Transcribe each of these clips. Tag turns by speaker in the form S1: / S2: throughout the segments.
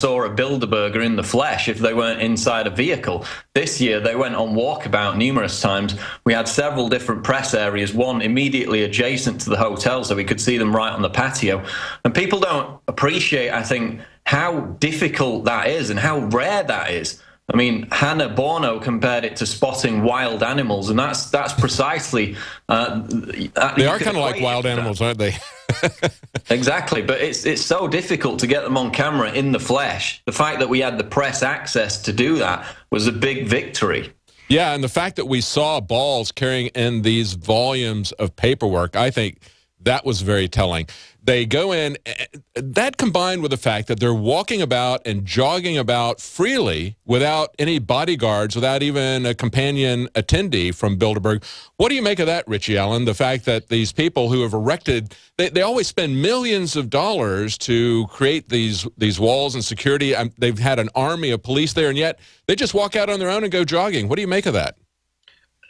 S1: saw a Bilderberger in the flesh if they weren't inside a vehicle. This year, they went on walkabout numerous times. We had several different press areas, one immediately adjacent to the hotel, so we could see them right on the patio. And people don't appreciate, I think, how difficult that is and how rare that is. I mean, Hannah Bono compared it to spotting wild animals, and that's that's precisely.
S2: Uh, they are kind of like wild animals, aren't they?
S1: exactly, but it's it's so difficult to get them on camera in the flesh. The fact that we had the press access to do that was a big victory.
S2: Yeah, and the fact that we saw Balls carrying in these volumes of paperwork, I think that was very telling. They go in, eh, that combined with the fact that they're walking about and jogging about freely without any bodyguards, without even a companion attendee from Bilderberg. What do you make of that, Richie Allen? The fact that these people who have erected, they, they always spend millions of dollars to create these, these walls and security. Um, they've had an army of police there, and yet they just walk out on their own and go jogging. What do you make of that?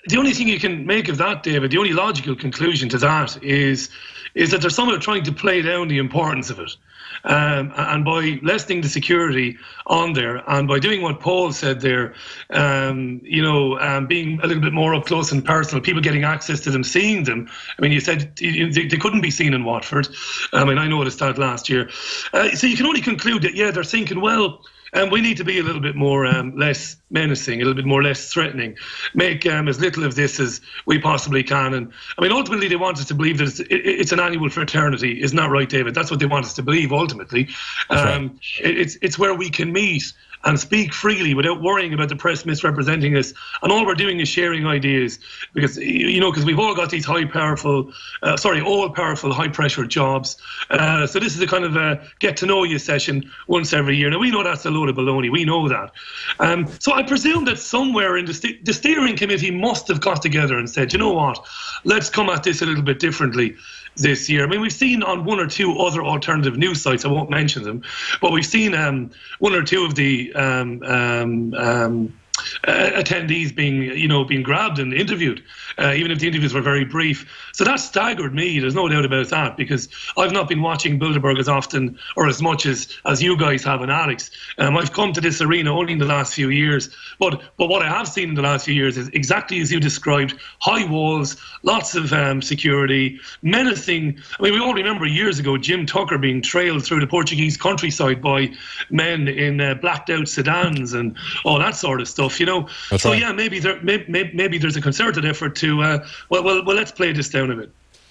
S3: The only thing you can make of that, David, the only logical conclusion to that is is that they're somehow trying to play down the importance of it. Um, and by lessening the security on there, and by doing what Paul said there, um, you know, um, being a little bit more up close and personal, people getting access to them, seeing them. I mean, you said they, couldn't be seen in Watford. I mean, I noticed that last year. Uh, so you can only conclude that, yeah, they're thinking, well, and we need to be a little bit more um, less menacing, a little bit more less threatening, make um, as little of this as we possibly can. And I mean, ultimately, they want us to believe that it's, it, it's an annual fraternity. Isn't that right, David? That's what they want us to believe. Ultimately, um, right. it, it's it's where we can meet and speak freely without worrying about the press misrepresenting us. And all we're doing is sharing ideas because, you know, because we've all got these high powerful, uh, sorry, all powerful, high pressure jobs. Uh, so this is a kind of a get to know you session once every year. Now, we know that's a load of baloney. We know that. Um, so I presume that somewhere in the, st- the steering committee must have got together and said, you know what, let's come at this a little bit differently this year. I mean, we've seen on one or two other alternative news sites, I won't mention them, but we've seen um, one or two of the um, um, um uh, attendees being, you know, being grabbed and interviewed, uh, even if the interviews were very brief. So that staggered me. There's no doubt about that because I've not been watching Bilderberg as often or as much as as you guys have and Alex. Um, I've come to this arena only in the last few years, but but what I have seen in the last few years is exactly as you described: high walls, lots of um, security, menacing. I mean, we all remember years ago Jim Tucker being trailed through the Portuguese countryside by men in uh, blacked out sedans and all that sort of stuff. You know. That's so right. yeah, maybe there maybe, maybe there's a concerted effort to uh, well, well well let's play this down a bit.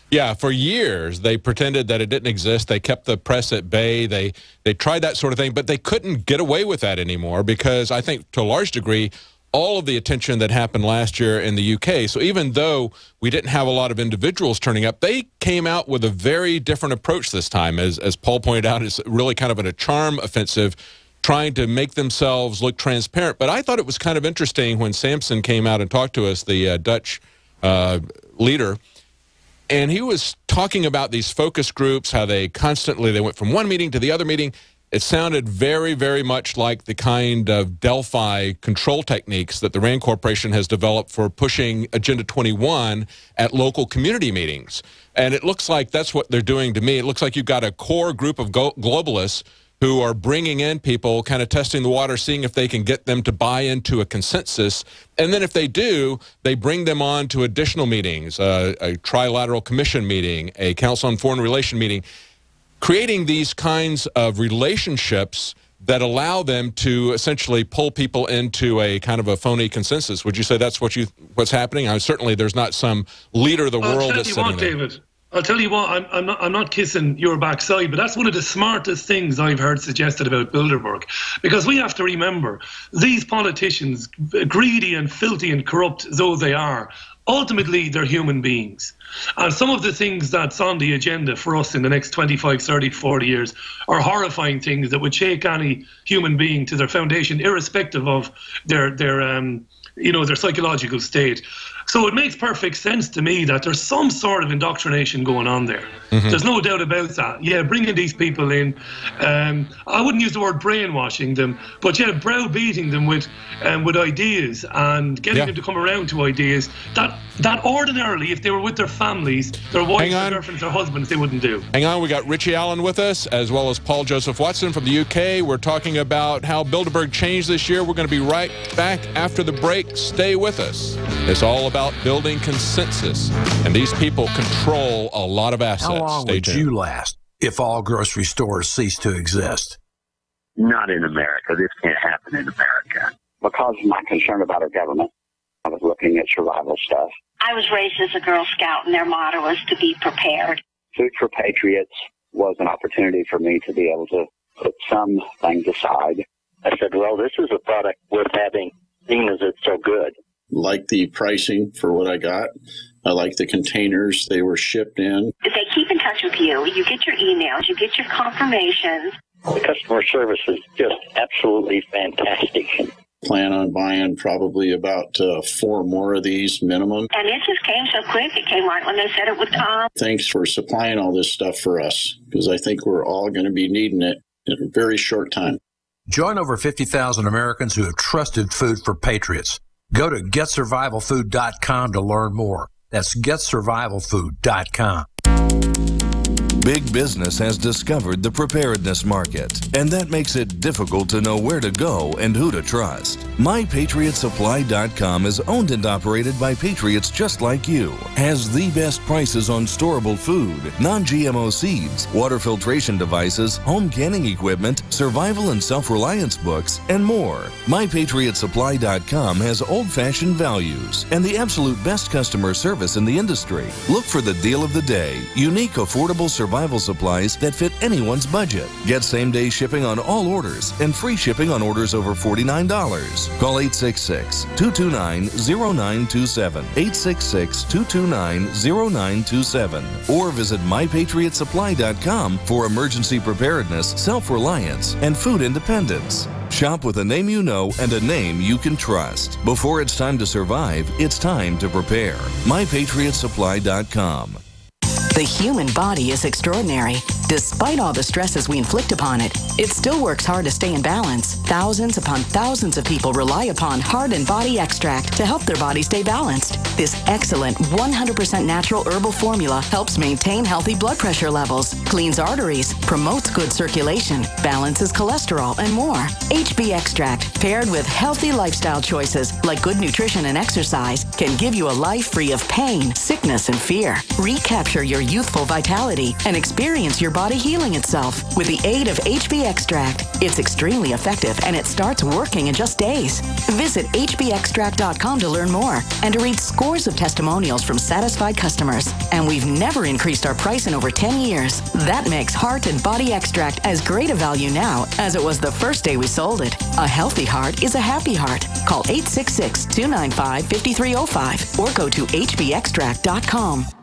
S2: Yeah, for years they pretended that it didn't exist. They kept the press at bay. They they tried that sort of thing, but they couldn't get away with that anymore because I think to a large degree all of the attention that happened last year in the UK. So even though we didn't have a lot of individuals turning up, they came out with a very different approach this time. As as Paul pointed out, it's really kind of a charm offensive trying to make themselves look transparent. But I thought it was kind of interesting when Samsom came out and talked to us, the uh, Dutch uh, leader, and he was talking about these focus groups, how they constantly they went from one meeting to the other meeting. It sounded very, very much like the kind of Delphi control techniques that the RAND Corporation has developed for pushing Agenda 21 at local community meetings. And it looks like that's what they're doing to me. It looks like you've got a core group of globalists who are bringing in people, kind of testing the water, seeing if they can get them to buy into a consensus. And then if they do, they bring them on to additional meetings, uh, a trilateral commission meeting, a Council on Foreign Relation meeting, creating these kinds of relationships that allow them to essentially pull people into a kind of a phony consensus. Would you say that's what you what's happening? I, certainly, there's not some leader of the
S3: I'll
S2: world that's sitting
S3: there. David. I'll tell you what, I'm, I'm, not, I'm not kissing your backside, but that's one of the smartest things I've heard suggested about Bilderberg. Because we have to remember, these politicians, greedy and filthy and corrupt though they are, ultimately they're human beings. And some of the things that's on the agenda for us in the next 25, 30, 40 years are horrifying things that would shake any human being to their foundation, irrespective of their, their um, you know, their psychological state. So it makes perfect sense to me that there's some sort of indoctrination going on there. Mm-hmm. There's no doubt about that. Yeah, bringing these people in, um, I wouldn't use the word brainwashing them, but yeah, browbeating them with um, with ideas and getting yeah. them to come around to ideas that that ordinarily, if they were with their families, their wives, their girlfriends, their husbands, they wouldn't do.
S2: Hang on, we got Richie Allen with us, as well as Paul Joseph Watson from the UK. We're talking about how Bilderberg changed this year. We're going to be right back after the break. Stay with us. It's all about building consensus, and these people control a lot of assets.
S4: How long Stay would tuned. you last if all grocery stores ceased to exist?
S5: Not in America. This can't happen in America. Because of my concern about our government, I was looking at survival stuff.
S6: I was raised as a Girl Scout, and their motto was to be prepared.
S5: Food for Patriots was an opportunity for me to be able to put some things aside. I said, well, this is a product worth having, seeing as it's so good.
S7: Like the pricing for what I got. I like the containers they were shipped in.
S6: They keep in touch with you. You get your emails, you get your confirmations.
S5: The customer service is just absolutely fantastic
S7: plan on buying probably about uh, four more of these minimum.
S6: And it just came so quick. It came right when they said it would come.
S7: Thanks for supplying all this stuff for us because I think we're all going to be needing it in a very short time.
S4: Join over 50,000 Americans who have trusted food for patriots. Go to getsurvivalfood.com to learn more. That's getsurvivalfood.com.
S8: Big business has discovered the preparedness market, and that makes it difficult to know where to go and who to trust. MyPatriotSupply.com is owned and operated by patriots just like you. Has the best prices on storable food, non-GMO seeds, water filtration devices, home canning equipment, survival and self-reliance books, and more. MyPatriotSupply.com has old-fashioned values and the absolute best customer service in the industry. Look for the deal of the day. Unique, affordable survival survival supplies that fit anyone's budget. Get same day shipping on all orders and free shipping on orders over $49. Call 866 229 0927. 866 229 0927. Or visit mypatriotsupply.com for emergency preparedness, self reliance, and food independence. Shop with a name you know and a name you can trust. Before it's time to survive, it's time to prepare. MyPatriotSupply.com.
S9: The human body is extraordinary. Despite all the stresses we inflict upon it, it still works hard to stay in balance. Thousands upon thousands of people rely upon Heart and Body Extract to help their body stay balanced. This excellent 100% natural herbal formula helps maintain healthy blood pressure levels, cleans arteries, promotes good circulation, balances cholesterol, and more. HB Extract, paired with healthy lifestyle choices like good nutrition and exercise, can give you a life free of pain, sickness, and fear. Recapture your youthful vitality and experience your body healing itself with the aid of HB Extract. It's extremely effective and it starts working in just days. Visit hbextract.com to learn more and to read scores of testimonials from satisfied customers. And we've never increased our price in over 10 years. That makes Heart and Body Extract as great a value now as it was the first day we sold it. A healthy heart is a happy heart. Call 866 295 5305 or go to hbextract.com.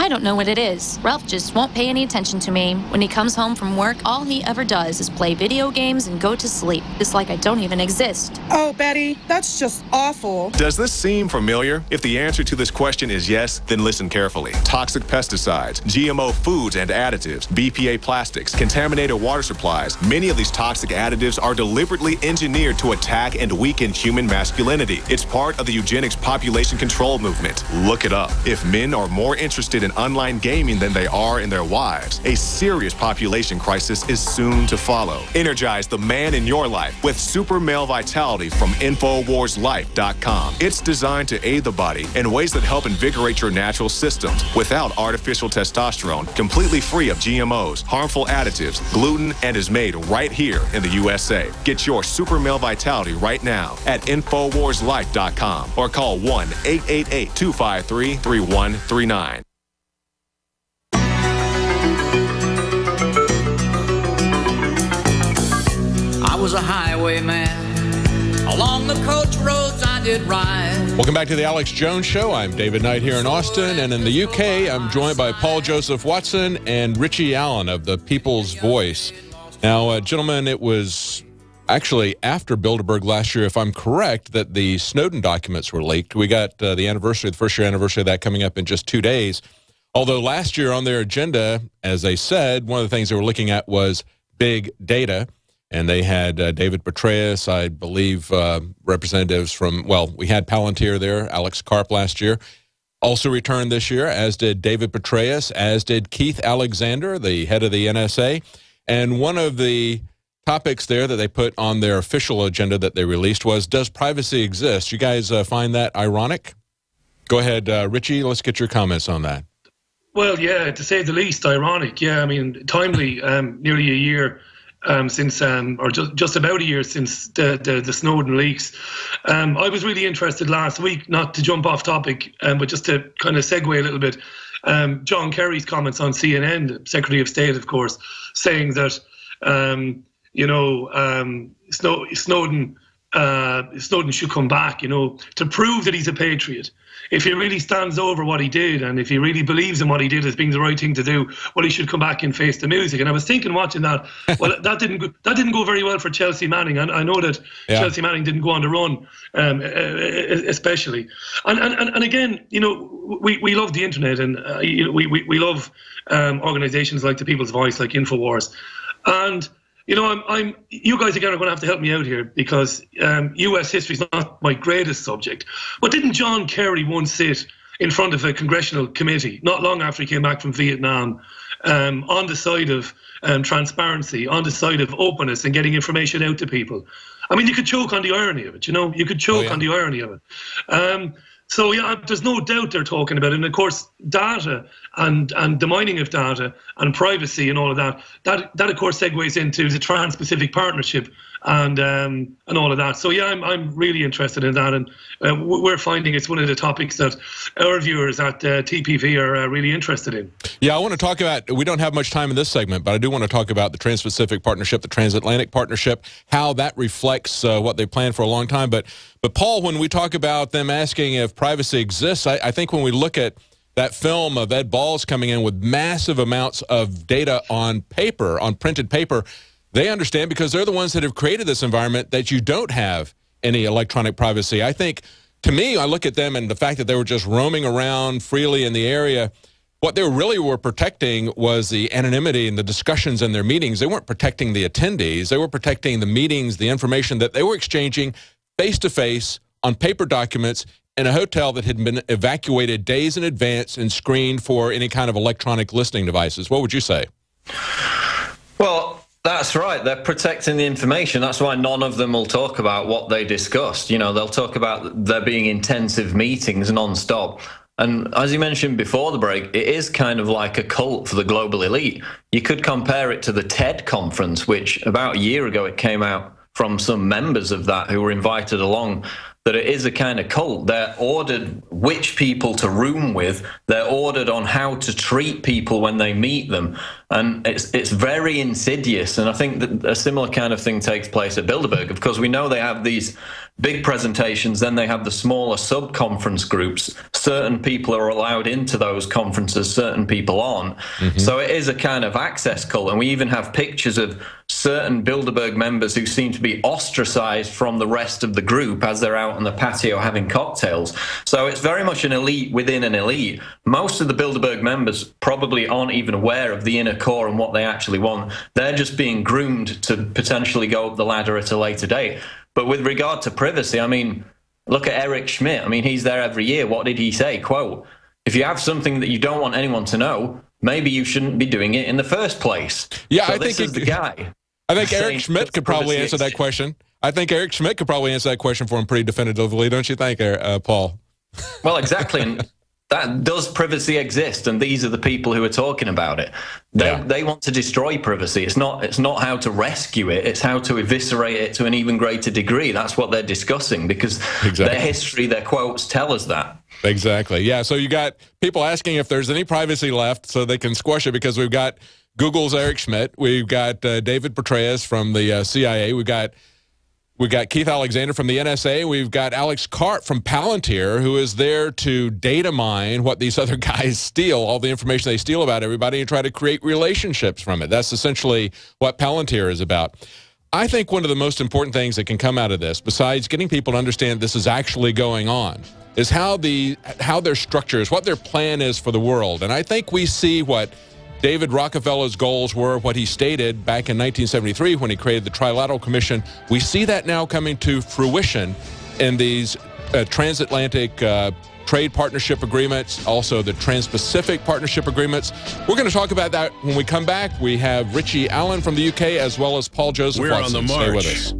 S10: I don't know what it is. Ralph just won't pay any attention to me. When he comes home from work, all he ever does is play video games and go to sleep. It's like I don't even exist.
S11: Oh, Betty, that's just awful.
S12: Does this seem familiar? If the answer to this question is yes, then listen carefully. Toxic pesticides, GMO foods and additives, BPA plastics, contaminated water supplies. Many of these toxic additives are deliberately engineered to attack and weaken human masculinity. It's part of the eugenics population control movement. Look it up. If men are more interested in in online gaming than they are in their wives. A serious population crisis is soon to follow. Energize the man in your life with Super Male Vitality from InfoWarsLife.com. It's designed to aid the body in ways that help invigorate your natural systems without artificial testosterone, completely free of GMOs, harmful additives, gluten, and is made right here in the USA. Get your Super Male Vitality right now at InfoWarsLife.com or call 1 888 253 3139.
S13: Was a highwayman. Along the coach roads I did ride.
S2: Welcome back to the Alex Jones Show. I'm David Knight here in Austin, and in the UK, I'm joined by Paul Joseph Watson and Richie Allen of the People's Voice. Now, uh, gentlemen, it was actually after Bilderberg last year, if I'm correct, that the Snowden documents were leaked. We got uh, the anniversary, the first year anniversary of that coming up in just two days. Although last year on their agenda, as they said, one of the things they were looking at was big data. And they had uh, David Petraeus, I believe, uh, representatives from, well, we had Palantir there, Alex Karp last year, also returned this year, as did David Petraeus, as did Keith Alexander, the head of the NSA. And one of the topics there that they put on their official agenda that they released was Does privacy exist? You guys uh, find that ironic? Go ahead, uh, Richie. Let's get your comments on that.
S3: Well, yeah, to say the least, ironic. Yeah, I mean, timely, um, nearly a year um, since, um, or just, just about a year since the, the, the Snowden leaks. Um, I was really interested last week, not to jump off topic, um, but just to kind of segue a little bit. Um, John Kerry's comments on CNN, Secretary of State, of course, saying that um, you know, Snow, Snowden, uh, Snowden should come back, you know, to prove that he's a patriot. If he really stands over what he did, and if he really believes in what he did as being the right thing to do, well, he should come back and face the music. And I was thinking, watching that, well, that didn't go, that didn't go very well for Chelsea Manning. And I know that yeah. Chelsea Manning didn't go on the run, um, especially. And, and and again, you know, we, we love the internet, and uh, we, we we love um, organisations like the People's Voice, like Infowars, and you know, I'm, I'm, you guys again are going to have to help me out here because um, U.S. history is not my greatest subject. But didn't John Kerry once sit in front of a congressional committee not long after he came back from Vietnam um, on the side of um, transparency, on the side of openness and getting information out to people? I mean, you could choke on the irony of it, you know, you could choke oh, yeah. on the irony of it. So yeah, there's no doubt they're talking about it. And of course, data and and the mining of data and privacy and all of that. That that of course segues into the Trans-Pacific Partnership and um, and all of that. So yeah, I'm I'm really interested in that, and uh, we're finding it's one of the topics that our viewers at uh, TPV are uh, really interested in.
S2: Yeah, I want to talk about. We don't have much time in this segment, but I do want to talk about the Trans-Pacific Partnership, the Transatlantic Partnership, how that reflects uh, what they planned for a long time. But but Paul, when we talk about them asking if privacy exists, I, I think when we look at that film of Ed Balls coming in with massive amounts of data on paper, on printed paper, they understand because they're the ones that have created this environment that you don't have any electronic privacy. I think, to me, I look at them and the fact that they were just roaming around freely in the area. What they really were protecting was the anonymity and the discussions in their meetings. They weren't protecting the attendees. They were protecting the meetings, the information that they were exchanging face to face on paper documents in a hotel that had been evacuated days in advance and screened for any kind of electronic listening devices. What would you say?
S1: Well, that's right. They're protecting the information. That's why none of them will talk about what they discussed. You know, they'll talk about there being intensive meetings non-stop. And as you mentioned before the break, it is kind of like a cult for the global elite. You could compare it to the TED conference, which about a year ago it came out from some members of that who were invited along that it is a kind of cult. They're ordered which people to room with. They're ordered on how to treat people when they meet them, and it's it's very insidious. And I think that a similar kind of thing takes place at Bilderberg. Of course, we know they have these big presentations, then they have the smaller sub conference groups. Certain people are allowed into those conferences, certain people aren't. Mm-hmm. So it is a kind of access cult. And we even have pictures of certain Bilderberg members who seem to be ostracized from the rest of the group as they're out on the patio having cocktails. So it's very much an elite within an elite. Most of the Bilderberg members probably aren't even aware of the inner core and what they actually want. They're just being groomed to potentially go up the ladder at a later date. But with regard to privacy, I mean, look at Eric Schmidt. I mean, he's there every year. What did he say? Quote, if you have something that you don't want anyone to know, maybe you shouldn't be doing it in the first place.
S2: Yeah,
S1: so
S2: I
S1: think
S2: is
S1: the guy.
S2: I think Eric Schmidt could probably answer that question. I think Eric Schmidt could probably answer that question for him pretty definitively, don't you think, uh, Paul?
S1: Well, exactly. And that does privacy exist and these are the people who are talking about it. They, yeah. they want to destroy privacy. It's not it's not how to rescue it it's how to eviscerate it to an even greater degree. That's what they're discussing because exactly. their history their quotes tell us that.
S2: Exactly. Yeah so you got people asking if there's any privacy left so they can squash it because we've got google's eric schmidt we've got uh, david petraeus from the uh, cia we've got We've got Keith Alexander from the NSA. We've got Alex Karp from Palantir, who is there to data mine what these other guys steal, all the information they steal about everybody, and try to create relationships from it. That's essentially what Palantir is about. I think one of the most important things that can come out of this, besides getting people to understand this is actually going on, is how the how their structure is, what their plan is for the world. And I think we see what David Rockefeller's goals were, what he stated back in 1973 when he created the Trilateral Commission. We see that now coming to fruition in these uh, transatlantic uh, trade partnership agreements, also the Trans Pacific partnership agreements. We're going to talk about that when we come back. We have Richie Allen from the UK as well as Paul Joseph
S14: We're
S2: Watson.
S14: on the
S2: Stay with
S14: march.
S2: us.